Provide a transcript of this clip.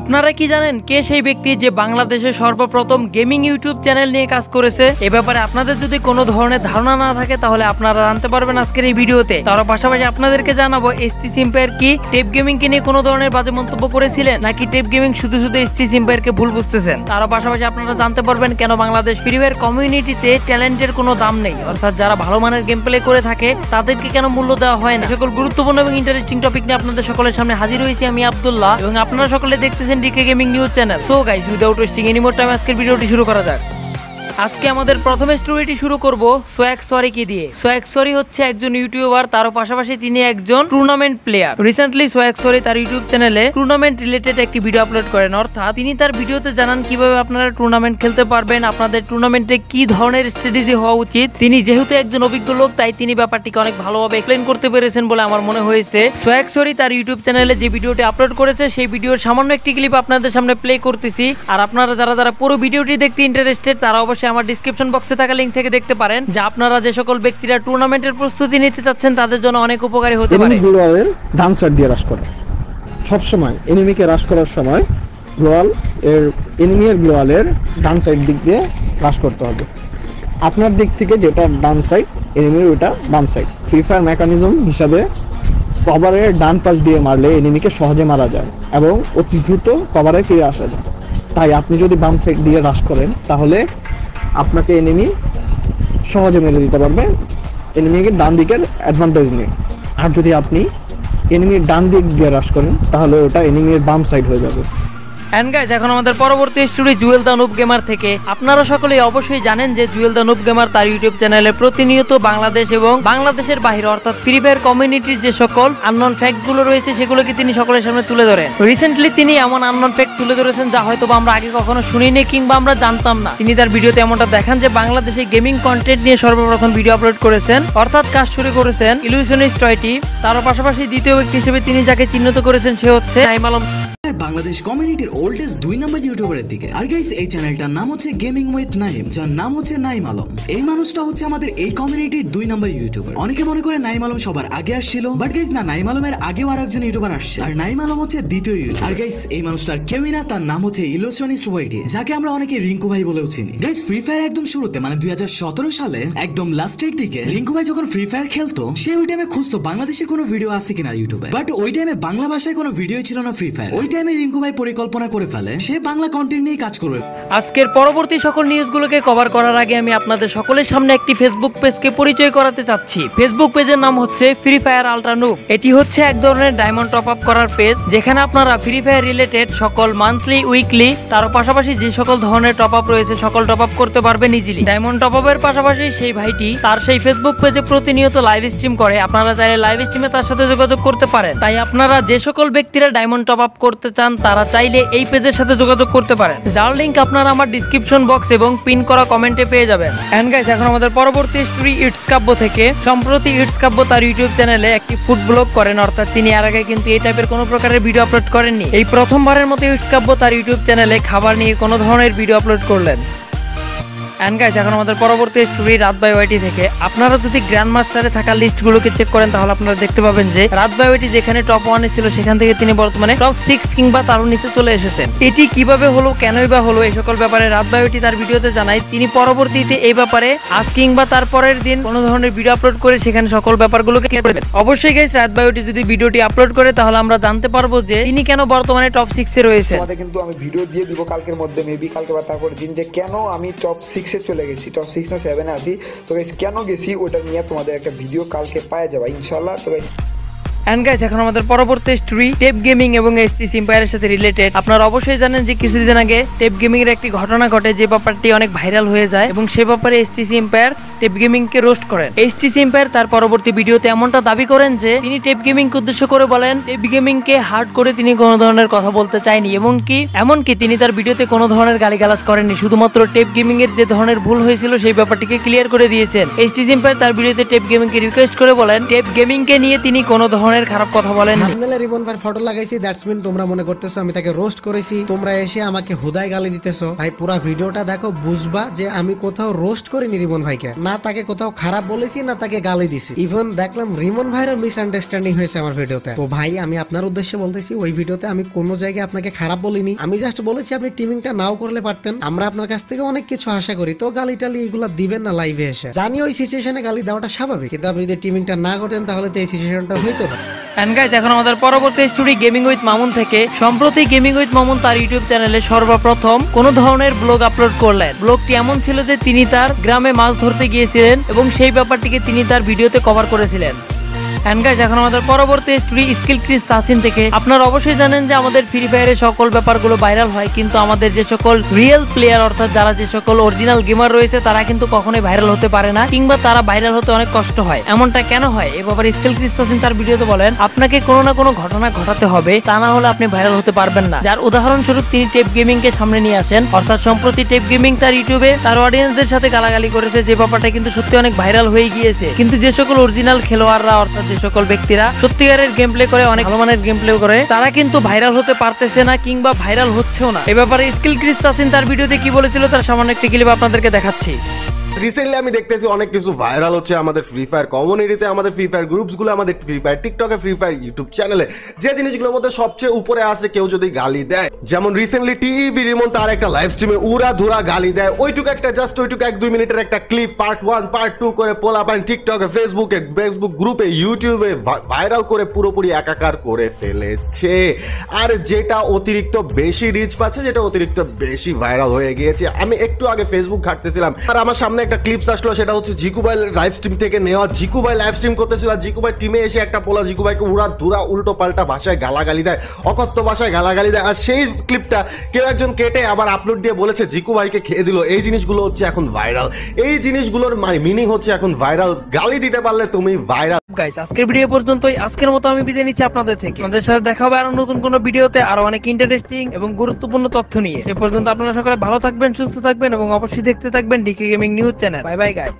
আপনারা কি জানেন কে সেই ব্যক্তি যে বাংলাদেশে সর্বপ্রথম গেমিং ইউটিউব চ্যানেল নিয়ে কাজ করেছে? এ ব্যাপারে আপনাদের যদি কোনো ধরনের ধারণা না থাকে, তাহলে আপনারা জানতে পারবেন আজকের এই ভিডিওতে। তার পাশাপাশি আপনাদেরকে জানাব এসটি সিম্পায়ার কি টেপ গেমিং কে নিয়ে কোনো ধরনের বাজে মন্তব্য করেছিলেন, নাকি টেপ গেমিং শুধু শুধু এসটি সিম্পায়ার কে ভুল বুঝতেছেন? তার পাশাপাশি আপনারা জানতে পারবেন কেন বাংলাদেশ ফ্রি ফায়ার কমিউনিটিতে ট্যালেন্টের কোনো দাম নেই। অর্থাৎ যারা ভালো মানের গেম প্লে করে থাকে, তাদেরকে কেন মূল্য দেওয়া হয় না? সকল গুরুত্বপূর্ণ এবং ইন্টারেস্টিং টপিক নিয়ে আপনাদের সকলের সামনে হাজির হয়েছি আমি আব্দুল্লাহ। এবং আপনারা সকলে দেখতেছেন DK gaming news channel so guys without wasting any more time আজকের ভিডিওটি শুরু করা যাক। আজকে আমাদের প্রথম স্টোরিটি শুরু করব সোয়াক সরি কি দিয়ে। সোয়াক সরি হচ্ছে একজন ইউটিউবার তারও পাশাপাশি তিনি একজন টুর্নামেন্ট প্লেয়ার রিসেন্টলি সোয়াক সরি তার ইউটিউব চ্যানেলে টুর্নামেন্ট রিলেটেড একটি ভিডিও আপলোড করেন। অর্থাৎ তিনি তার ভিডিওতে জানান কীভাবে আপনারা টুর্নামেন্ট খেলতে পারবেন, আপনাদের টুর্নামেন্টে কি ধরনের স্ট্র্যাটেজি হওয়া উচিত। তিনি যেহেতু একজন অভিজ্ঞ লোক, তাই তিনি ব্যাপারটিকে অনেক ভালোভাবে এক্সপ্লেন করতে পেরেছেন বলে আমার মনে হয়েছে। সোয়াক সরি তার ইউটিউব চ্যানেলে যে ভিডিওটি আপলোড করেছে, সেই ভিডিওর সামান্য একটি ক্লিপ আপনাদের সামনে প্লে করতেছি। আর আপনারা যারা যারা পুরো ভিডিওটি দেখতে ইন্টারেস্টেড তারা অবশ্যই আমার ডিসক্রিপশন বক্সে থাকা লিঙ্ক থেকে দেখতে পারেন, যে আপনারা যে সকল ব্যক্তিরা টুর্নামেন্টের প্রস্তুতি নিতে চাচ্ছেন, তাদের জন্য অনেক উপকারী হতে পারে। এনিমি গ্লোয়ালের ডান সাইড দিয়ে রাশ করে। সবসময় এনিমিকে রাশ করার সময় গ্লোয়াল এর এনিমি এর গ্লোয়ালের ডান সাইড দিক দিয়ে রাশ করতে হবে। আপনার দিক থেকে যেটা ডান সাইড এনিমির ওটা বাম সাইড ফ্রি ফায়ার মেকানিজম হিসাবে কভারের ডান পাশ দিয়ে মারলে এনিমিকে সহজে মারা যায় এবং অতি দ্রুত কভারে ফিরে আসা যায়। তাই আপনি যদি বাম সাইড দিয়ে রাশ করেন, তাহলে আপনাকে এনিমি সহজে মেরে দিতে পারবে। এনিমিকে ডান দিকের অ্যাডভান্টেজ নিয়ে। আর যদি আপনি এনিমির ডান দিক দিয়ে রাশ করেন, তাহলে ওটা এনিমির বাম সাইড হয়ে যাবে। এন্ড গাইজ এখন আমাদের পরবর্তী জুয়েল গেমার থেকে আপনারা সকলেই অবশ্যই জানেন যে জুয়েল গেমার তার ইউটিউব চ্যানেলে প্রতিনিয়ত বাংলাদেশ এবং বাংলাদেশের বাইরে অর্থাৎ ফ্রি ফায়ার কমিউনিটির যে সকল আননন রয়েছে, সেগুলোকে তিনি সকলের সামনে তুলে ধরেন। রিসেন্টলি তিনি এমন আননন ফ্যাক্ট তুলে ধরেছেন যা হয়তো আমরা আগে কখনো শুনিনি কিংবা আমরা জানতাম না। তিনি তার ভিডিওতে এমনটা দেখান যে বাংলাদেশে গেমিং কন্টেন্ট নিয়ে সর্বপ্রথম ভিডিও আপলোড করেছেন, অর্থাৎ কাজ শুরু করেছেন টয়টি তার পাশাপাশি দ্বিতীয় ব্যক্তি হিসেবে তিনি যাকে চিহ্নিত করেছেন, সে হচ্ছে নাইম আলম। বাংলাদেশ কমিউনিটির ওল্ডেস্ট দুই নম্বর ইউটিউবারের দিকে। আর গাইস এই চ্যানেলটার নাম হচ্ছে গেমিং উইথ নাইম যার নাম হচ্ছে নাইম আলম এই মানুষটা হচ্ছে আমাদের এই কমিউনিটির দুই নম্বর ইউটিউবার অনেকে মনে করে নাইম আলম সবার আগে আসছিল বাট গাইস না নাইম আলমের আগেও আর একজন ইউটিউবার আসছে। আর নাইম আলম হচ্ছে দ্বিতীয় ইউটিউবার আর গাইস এই মানুষটার কেউই না, তার নাম হচ্ছে ইলোশনিস্ট ওয়াইটি যাকে আমরা অনেকে রিঙ্কু ভাই বলেও চিনি। গাইস ফ্রি ফায়ার একদম শুরুতে মানে দুই হাজার সতেরো সালে, একদম লাস্টের দিকে, রিঙ্কু ভাই যখন ফ্রি ফায়ার খেলতো, সে ওই টাইমে খুঁজতো বাংলাদেশের কোনো ভিডিও আছে কিনা ইউটিউবে বাট ওই টাইমে বাংলা ভাষায় কোনো ভিডিও ছিল না ফ্রি ফায়ার ওই রিঙ্কু ভাই পরিকল্পনা করে ফেলে, সে বাংলা কন্টেন্ট নিয়ে কাজ করবে। আজকের পরবর্তী সকল নিউজগুলোকে কভার করার আগে আমি আপনাদের সকলের সামনে একটি ফেসবুক পেজকে পরিচয় করাতে চাচ্ছি। ফেসবুক পেজের নাম হচ্ছে ফ্রি ফায়ার আলট্রানুক এটি হচ্ছে এক ধরনের ডায়মন্ড টপ আপ করার পেজ যেখানে আপনারা ফ্রি ফায়ার রিলেটেড সকল মান্থলি উইকলি তার পাশাপাশি যে সকল ধরনের টপ আপ রয়েছে, সকল টপ আপ করতে পারবেন ইজিলি ডায়মন্ড টপ আপের পাশাপাশি সেই ভাইটি তার সেই ফেসবুক পেজে প্রতিনিয়ত লাইভ স্ট্রিম করে। আপনারা চাইলে লাইভ স্ট্রিমে তার সাথে যোগাযোগ করতে পারেন। তাই আপনারা যে সকল ব্যক্তিরা ডায়মন্ড টপ আপ করতে চান, তারা চাইলে এই পেজের সাথে যোগাযোগ করতে পারেন। যার লিঙ্ক আপনারা আমার ডিসক্রিপশন বক্স এবং পিন করা কমেন্টে পেয়ে যাবেন। অ্যান্ড গাইস এখন আমাদের পরবর্তী স্টোরি ইটস কাব্য থেকে। সম্প্রতি ইটস কাব্য তার ইউটিউব চ্যানেলে একটি ফুড ব্লগ করেন, অর্থাৎ তিনি আর আগে কিন্তু এই টাইপের কোনো প্রকারের ভিডিও আপলোড করেননি। এই প্রথমবারের মতো ইটস কাব্য তার ইউটিউব চ্যানেলে খাবার নিয়ে কোনো ধরনের ভিডিও আপলোড করলেন। অ্যান্ড গাইজ এখন আমাদের পরবর্তী স্টোরি রাত বাই ওয়াইটি থেকে। আপনারা যদি গ্র্যান্ড মাস্টারে থাকা লিস্টগুলোকে চেক করেন, তাহলে আপনারা দেখতে পাবেন যে রাত বাই ওয়াইটি যেখানে টপ ওয়ানে ছিল, সেখান থেকে তিনি বর্তমানে টপ সিক্স কিংবা তারও নিচে চলে এসেছেন। এটি কীভাবে হলো, কেনই বা হলো এই সকল ব্যাপারে রাত বাই ওয়াইটি তার ভিডিওতে জানায় তিনি পরবর্তীতে এই ব্যাপারে আজ কিংবা তার পরের দিন কোনো ধরনের ভিডিও আপলোড করে সেখানে সকল ব্যাপারগুলোকে অবশ্যই গাইস রাত বাই ওয়াইটি যদি ভিডিওটি আপলোড করে, তাহলে আমরা জানতে পারব যে তিনি কেন বর্তমানে টপ সিক্সে রয়েছে কিন্তু আমি ভিডিও দিয়ে দিব কালকের মধ্যে মেবি কালকে বা তারপর দিন যে কেন আমি টপ সিক্সে চলে গেছি। তো সিক্স না সেভেনে আসি তো গাইস কেন গেছি? ওটা নিয়ে তোমাদের একটা ভিডিও কালকে পাওয়া যাবে। ইনশাল্লাহ তো গাইস অ্যান্ড গাইস এখন আমাদের পরবর্তী স্টোরি টেপ গেমিং এবং এসটি সিম্পায়ারের সাথে রিলেটেড আপনারা অবশ্যই জানেন যে কিছুদিন আগে টেপ গেমিং এর একটি ঘটনা ঘটে, যে ব্যাপারটি অনেক ভাইরাল হয়ে যায় এবং সে ব্যাপারে এসটি সিম্পায়ার টেপ গেমিং কে রোস্ট করেন। এসটি সিম্পায়ার তার পরবর্তী ভিডিওতে এমনটা দাবি করেন যে, তিনি টেপ গেমিং কে উদ্দেশ্য করে বলেন টেপ গেমিং কে হার্ড করে তিনি কোনো ধরনের কথা বলতে চায়নি। এবং কি, এমনকি তিনি তার ভিডিওতে কোনো ধরনের গালিগালাজ করেননি। শুধুমাত্র টেপ গেমিং এর যে ধরনের ভুল হয়েছিল, সেই ব্যাপারটিকে ক্লিয়ার করে দিয়েছেন। এসটি সিম্পায়ার তার ভিডিওতে টেপ গেমিং কে রিকোয়েস্ট করে বলেন টেপ গেমিং কে নিয়ে তিনি কোনো ধরনের ধরনের খারাপ কথা বলেননি? থাম্বনেলে রিবন ভাই ফটো লাগাইছি দ্যাটস মিন তোমরা মনে করতেছো আমি তাকে রোস্ট করেছি। তোমরা এসে আমাকে হুদায় গালি দিতেছো। ভাই, পুরো ভিডিওটা দেখো, বুঝবা যে আমি কোথাও রোস্ট করিনি রিবন ভাইকে। না তাকে কোথাও খারাপ বলেছি, না তাকে গালি দিছি। ইভেন দেখলাম রিমন ভাইয়েরও মিসআন্ডারস্ট্যান্ডিং হয়েছে আমার ভিডিওতে। তো ভাই, আমি আপনার উদ্দেশ্যে বলতেছি, ওই ভিডিওতে আমি কোনো জায়গায় আপনাকে খারাপ বলিনি। আমি জাস্ট বলেছি, আপনি টিমিংটা নাও করলে পারতেন। আমরা আপনার কাছ থেকে অনেক কিছু আশা করি। তো গালি টালি এগুলো দিবেন না লাইভে এসে। জানি ওই সিচুয়েশনে গালি দেওয়াটা স্বাভাবিক। কিন্তু আপনি যদি টিমিংটা না করেন তাহলে তো এই সিচুয়েশনটা হইতো না। অ্যান্ড গাইজ এখন আমাদের পরবর্তী স্টোরি গেমিং উইথ মামুন থেকে। সম্প্রতি গেমিং উইথ মামুন তার ইউটিউব চ্যানেলে সর্বপ্রথম কোন ধরনের ব্লগ আপলোড করলেন। ব্লগটি এমন ছিল যে তিনি তার গ্রামে মাছ ধরতে গিয়েছিলেন এবং সেই ব্যাপারটিকে তিনি তার ভিডিওতে কভার করেছিলেন। অ্যান্ড গাইজ এখন আমাদের পরবর্তী স্টোরি স্কিল ক্রিস তাসিন থেকে। আপনারা অবশ্যই জানেন যে আমাদের ফ্রি ফায়ারের সকল ব্যাপারগুলো ভাইরাল হয়, কিন্তু আমাদের যে সকল রিয়েল প্লেয়ার অর্থাৎ যারা যে সকল অরিজিনাল গেমার রয়েছে, তারা কিন্তু কখনোই ভাইরাল হতে পারে না, কিংবা তারা ভাইরাল হতে অনেক কষ্ট হয়। এমনটা কেন হয়? এ ব্যাপারে স্কিল ক্রিস তাসিন তার ভিডিওতে বলেন, আপনাকে কোনো না কোনো ঘটনা ঘটাতে হবে, তা না হলে আপনি ভাইরাল হতে পারবেন না। যার উদাহরণস্বরূপ তিনি টেপ গেমিং কে সামনে নিয়ে আসেন। অর্থাৎ সম্প্রতি টেপ গেমিং তার ইউটিউবে তার অডিয়েন্সদের সাথে গালাগালি করেছে, যে ব্যাপারটা কিন্তু সত্যি অনেক ভাইরাল হয়ে গিয়েছে। কিন্তু যে সকল অরিজিনাল খেলোয়াড়রা, অর্থাৎ যে সকল ব্যক্তিরা সত্যিকারের গেম প্লে করে, অনেক ভালো মানের গেম প্লে করে, তারা কিন্তু ভাইরাল হতে পারতেছে না কিংবা ভাইরাল হচ্ছেও না। এ ব্যাপারে স্কিল ক্রিস্তাসিন তার ভিডিওতে কি বলেছিল তার সামান্য একটি ক্লিপ আপনাদেরকে দেখাচ্ছি। রিসেন্টলি আমি দেখতেছি অনেক কিছু ভাইরাল হচ্ছে আমাদের ফ্রি ফায়ার কমিউনিটিতে আমাদের ফ্রি ফায়ার গ্রুপসগুলো আমাদের ফ্রি ফায়ার টিকটকে ফ্রি ফায়ার ইউটিউব চ্যানেলে যে জিনিসগুলোর মধ্যে সবচেয়ে উপরে আসে কেউ যদি গালি দেয়। যেমন রিসেন্টলি টিভি রিমন তার একটা লাইভ স্ট্রিমে উড়া ধুরা গালি দেয়। ওইটুকু একটা জাস্ট ওইটুকু এক দুই মিনিটের একটা clip part one part two করে পোলা পান টিকটকে ফেসবুকে ফেসবুক গ্রুপে ইউটিউবে ভাইরাল করে পুরোপুরি একাকার করে ফেলেছে। আর যেটা অতিরিক্ত বেশি রিচ পাচ্ছে, যেটা অতিরিক্ত বেশি ভাইরাল হয়ে গিয়েছে, আমি একটু আগে ফেসবুক ঘাটতেছিলাম। আর আমার সামনে একটা ক্লিপস আসলো, সেটা হচ্ছে জিকুবাই লাইভ স্ট্রিম থেকে নেওয়া। জিকুবাই লাইভ স্ট্রিম করতেছিল জিকুবাই টিমে এসে একটা পোলা জিকুবাইকে উড়া ধুরা উল্টো পাল্টা ভাষায় গালাগালি দেয়, অকথ্য ভাষায় গালাগালি দেয়। আর সেই ক্লিপটা কেউ একজন কেটে আবার আপলোড দিয়ে বলেছে জিকু ভাইকে খেয়ে দিল। এই জিনিসগুলো হচ্ছে এখন ভাইরাল এই জিনিসগুলোর মিনিং হচ্ছে এখন ভাইরাল গালি দিতে পারলে তুমি ভাইরাল গাইস আজকের ভিডিও পর্যন্তই। আজকের মতো আমি বিদায় নিচ্ছি আপনাদের থেকে। আমাদের সাথে দেখা হবে আরও নতুন কোনো ভিডিওতে আরও অনেক ইন্টারেস্টিং এবং গুরুত্বপূর্ণ তথ্য নিয়ে। সে পর্যন্ত আপনারা সকলে ভালো থাকবেন, সুস্থ থাকবেন এবং অবশ্যই দেখতে থাকবেন DK gaming news channel bye bye guys